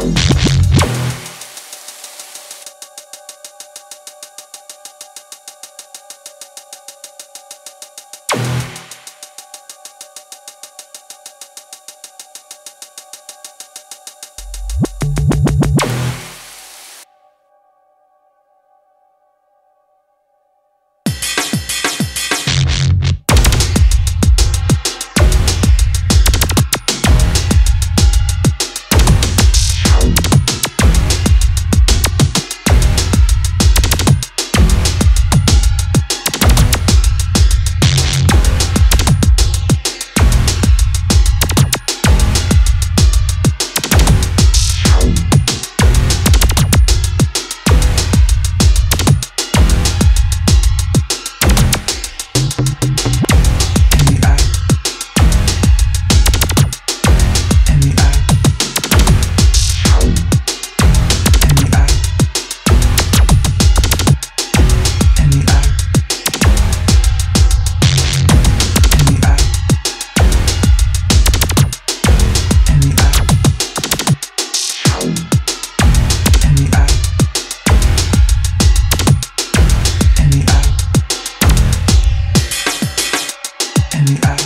Bye. I.